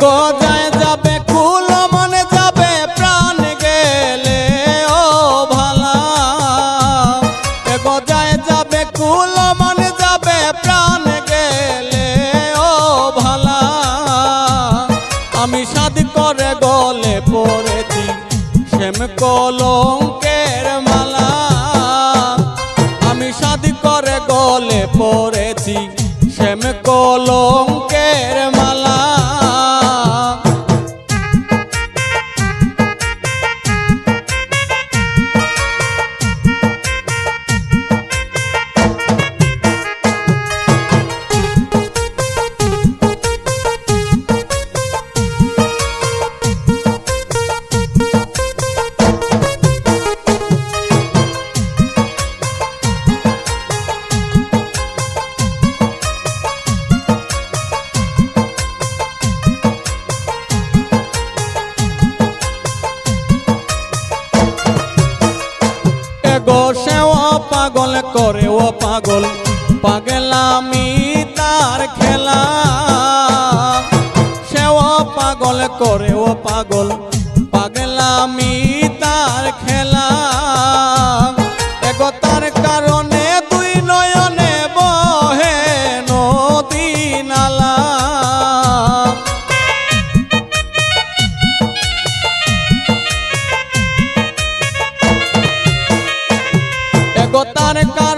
গজায় যাবে, কুল মনে যাবে, প্রাণ গেলে, ও ভালা। গজায় যাবে, কুল মনে যাবে, প্রাণ গেলে, ও ভালা। আমি সাদ করে গলে পড়েছি, শ্যাম কলঙ্কের মালা। আমি সাদ করে গলে পড়েছি, শ্যাম কলঙ্কের এগো ও পাগল করে ও পাগল। পাগলামি তার খেলা। সে ও পাগল করে ও পাগল। પોતાને કા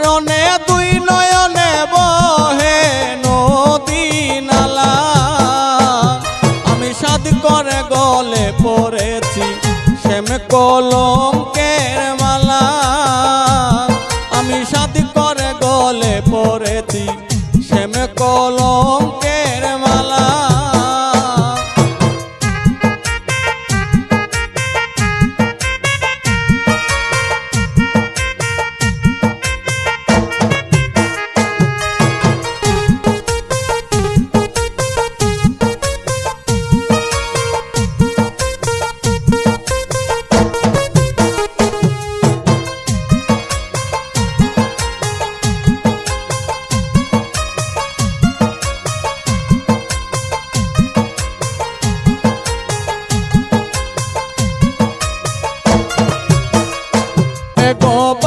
Bob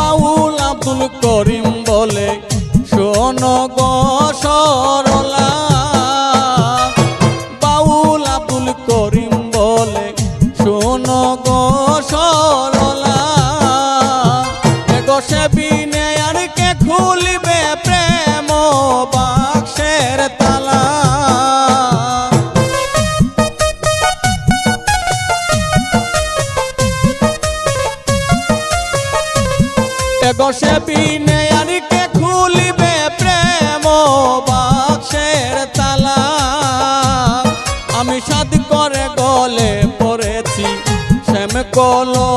এগো পিনে আর খুলিবে প্রেম বাক্সের তালা। আমি সাদ করে গলে পড়েছি শ্যাম কলঙ্কের